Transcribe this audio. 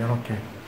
이렇게.